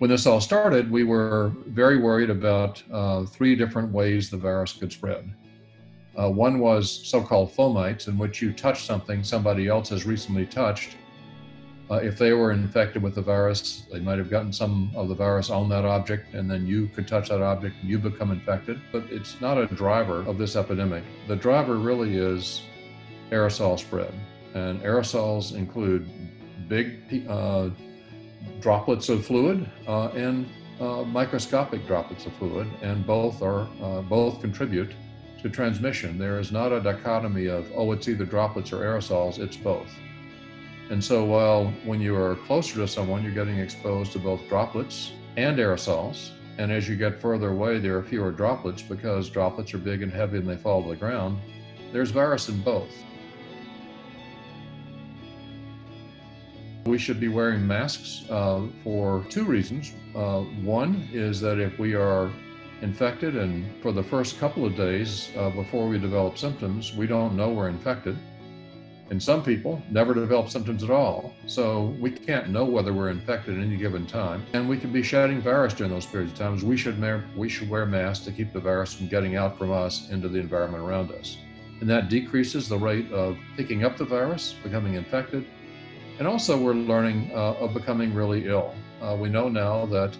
When this all started, we were very worried about uh, three different ways the virus could spread. Uh, one was so called fomites, in which you touch something somebody else has recently touched. Uh, if they were infected with the virus, they might have gotten some of the virus on that object, and then you could touch that object and you become infected. But it's not a driver of this epidemic. The driver really is aerosol spread. And aerosols include big uh, droplets of fluid uh, and uh, microscopic droplets of fluid, and both are uh, both contribute to transmission. There is not a dichotomy of, oh, it's either droplets or aerosols, it's both. And so while when you are closer to someone, you're getting exposed to both droplets and aerosols. And as you get further away, there are fewer droplets because droplets are big and heavy and they fall to the ground. There's virus in both. We should be wearing masks uh, for two reasons. Uh, one is that if we are infected, and for the first couple of days uh, before we develop symptoms, we don't know we're infected. And some people never develop symptoms at all. So we can't know whether we're infected at any given time. And we can be shedding virus during those periods of times. We should, we should wear masks to keep the virus from getting out from us into the environment around us. And that decreases the rate of picking up the virus, becoming infected. And also, we're learning uh, of becoming really ill. Uh, we know now that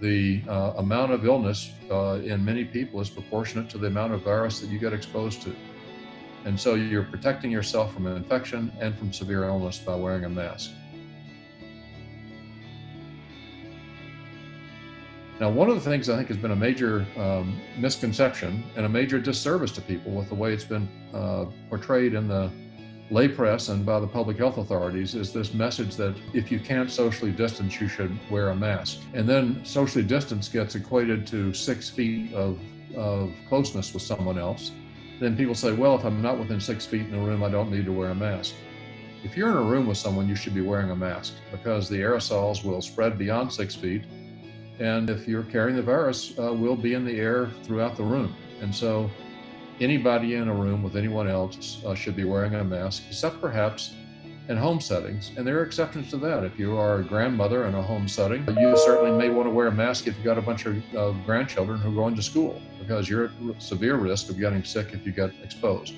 the uh, amount of illness uh, in many people is proportionate to the amount of virus that you get exposed to. And so you're protecting yourself from infection and from severe illness by wearing a mask. Now, one of the things I think has been a major um, misconception and a major disservice to people with the way it's been uh, portrayed in the lay press and by the public health authorities is this message that if you can't socially distance, you should wear a mask. And then socially distance gets equated to six feet of, of closeness with someone else. Then people say, well, if I'm not within six feet in a room, I don't need to wear a mask. If you're in a room with someone, you should be wearing a mask because the aerosols will spread beyond six feet. And if you're carrying the virus, uh, will be in the air throughout the room. And so anybody in a room with anyone else uh, should be wearing a mask, except perhaps in home settings. And there are exceptions to that. If you are a grandmother in a home setting, you certainly may want to wear a mask if you've got a bunch of uh, grandchildren who are going to school, because you're at severe risk of getting sick if you get exposed.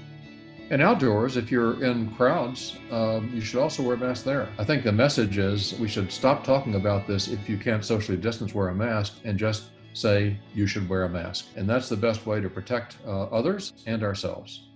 And outdoors, if you're in crowds, um, you should also wear a mask there. I think the message is we should stop talking about this if you can't socially distance, wear a mask, and just say you should wear a mask. And that's the best way to protect uh, others and ourselves.